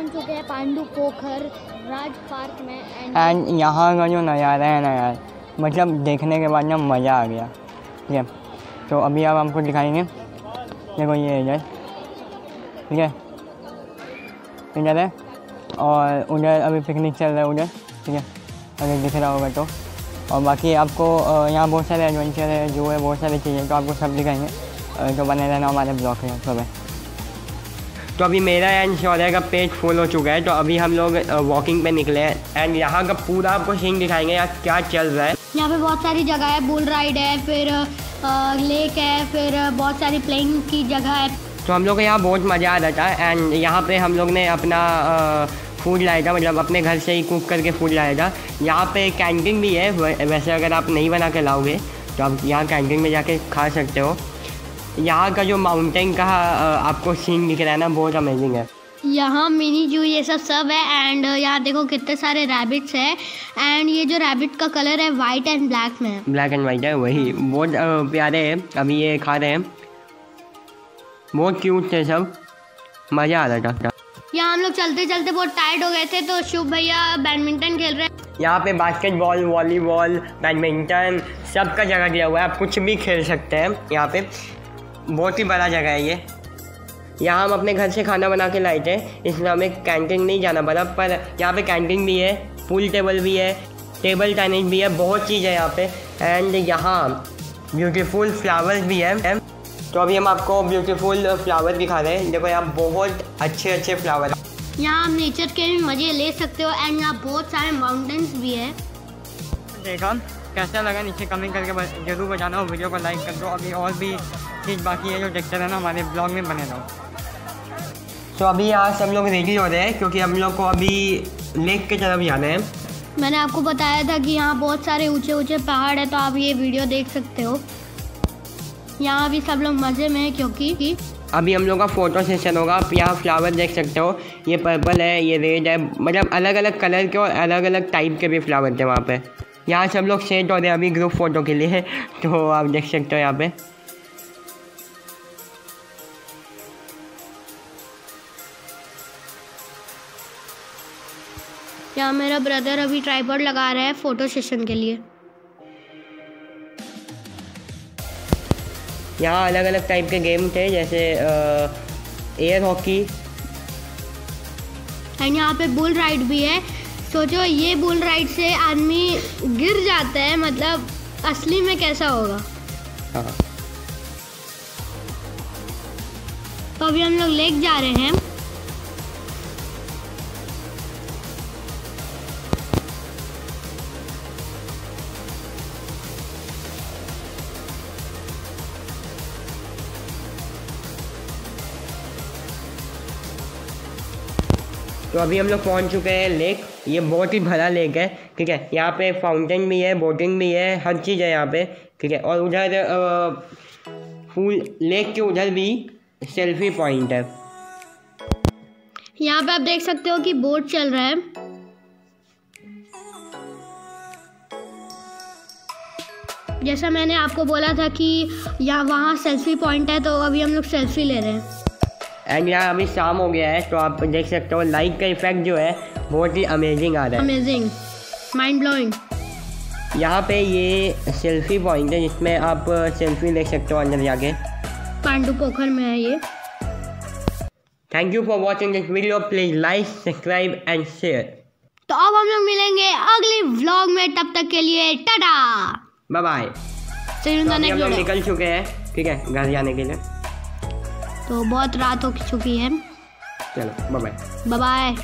पहुँच चुके हैं पांडु पोखर राज पार्क में एंड यहाँ का जो नज़ारा है ना यार मतलब देखने के बाद ना मज़ा आ गया। ठीक है तो अभी आप हमको दिखाएँगे। देखो ये इधर, ठीक है? इधर है, और उधर अभी पिकनिक चल रहा है उधर, ठीक है? अगर दिख रहा होगा तो। और बाकी आपको यहाँ बहुत सारे एडवेंचर है, जो है, बहुत सारी चीज़ें तो आपको सब दिखाएँगे। तो बने रहना हमारे ब्लॉग में सब तो अभी मेरा एंड शौर्य का पेज फुल हो चुका है तो अभी हम लोग वॉकिंग पे निकले हैं। एंड यहाँ का पूरा आपको सीन दिखाएँगे यहाँ क्या चल रहा है। यहाँ पे बहुत सारी जगह है बुल राइड है फिर लेक है फिर बहुत सारी प्लेइंग की जगह है। तो हम लोग को यहाँ बहुत मज़ा आ रहा था एंड यहाँ पे हम लोग ने अपना फ़ूड लाया था मतलब अपने घर से ही कुक करके फ़ूड लाया था। यहाँ पे कैंटीन भी है वैसे अगर आप नहीं बना के लाओगे तो आप यहाँ कैंटीन में जाके खा सकते हो। यहाँ का जो माउंटेन का आपको सीन दिख रहा है ना बहुत अमेजिंग है। यहाँ मिनी जू ये सब सब है एंड यहाँ देखो कितने सारे रैबिट्स है एंड ये जो रैबिट का कलर है वाइट एंड ब्लैक में। ब्लैक एंड वाइट है वही। बहुत प्यारे हैं अभी ये खा रहे हैं। बहुत क्यूट थे सब। मज़ा आ रहा था यहाँ हम लोग चलते चलते बहुत टायर्ड हो गए थे तो शुभ भैया बैडमिंटन खेल रहे हैं। यहाँ पे बास्केटबॉल वॉलीबॉल बैडमिंटन सब का जगह दिया हुआ है। आप कुछ भी खेल सकते हैं यहाँ पे। बहुत ही बड़ा जगह है ये। यहाँ हम अपने घर से खाना बना के लाए थे। इसलिए हमें कैंटीन नहीं जाना पड़ा पर यहाँ पे कैंटीन भी है पूल टेबल भी है टेबल टेनिस भी है बहुत चीज़ है यहाँ पे। एंड यहाँ ब्यूटीफुल फ्लावर्स भी है। तो अभी हम आपको ब्यूटीफुल फ्लावर दिखा रहे हैं। देखो यहाँ बहुत अच्छे अच्छे फ्लावर यहाँ आप नेचर के भी मज़े ले सकते हो एंड यहाँ बहुत सारे माउंटेन्स भी है। देखा कैसा लगा नीचे कमेंट करके ज़रूर बताना वीडियो को लाइक कर दो। अभी और भी चीज़ बाकी है जो देखते रहना हमारे ब्लॉग में बने रहो। तो अभी यहाँ सब लोग रेडी हो रहे हैं क्योंकि हम लोग को अभी लेक की तरफ़ जाना है। मैंने आपको बताया था कि यहाँ बहुत सारे ऊँचे ऊँचे पहाड़ है तो आप ये वीडियो देख सकते हो। यहाँ भी सब लोग मज़े में है क्योंकि अभी हम लोग का फ़ोटो सेशन होगा आप यहाँ फ्लावर देख सकते हो। ये पर्पल है ये रेड है मतलब अलग अलग कलर के और अलग अलग टाइप के भी फ्लावर थे वहाँ पे। यहाँ सब लोग सेट हो रहे हैं अभी ग्रुप फ़ोटो के लिए तो आप देख सकते हो यहाँ पे। यहाँ मेरा ब्रदर अभी ट्राईपॉड लगा रहा है फ़ोटो सेशन के लिए? यहाँ अलग अलग टाइप के गेम थे जैसे एयर हॉकी एंड यहाँ पे बुल राइड भी है। सोचो ये बुल राइड से आदमी गिर जाता है मतलब असली में कैसा होगा? हाँ। तो अभी हम लोग लेक जा रहे हैं। तो अभी हम लोग पहुँच चुके हैं लेक। ये बहुत ही भरा लेक है, ठीक है? यहाँ पे फाउंटेन भी है, बोटिंग भी है, हर चीज़ है यहाँ पे, ठीक है? और उधर फूल, लेक के उधर भी सेल्फी पॉइंट है। यहाँ पे आप देख सकते हो कि बोट चल रहा है। जैसा मैंने आपको बोला था कि यहाँ वहाँ सेल्फी पॉइंट है तो अभी हम लोग सेल्फी ले रहे हैं। एंड यहाँ अभी शाम हो गया है तो आप देख सकते हो लाइट का इफ़ेक्ट जो है बहुत ही अमेजिंग आ रहा है। अमेजिंग माइंड ब्लोइंग यहाँ पे ये सेल्फी पॉइंट है जिसमें आप सेल्फी ले सकते हो अंदर जाके। पांडु पोखर में है ये। Thank you for watching this video please like subscribe and share तो अब हम लोग मिलेंगे अगली व्लॉग में तब तक के लिए टाटा। बाय बाय हम लोग निकल चुके हैं ठीक है घर जाने के लिए। तो बहुत रात हो चुकी है। चलो बाय बाय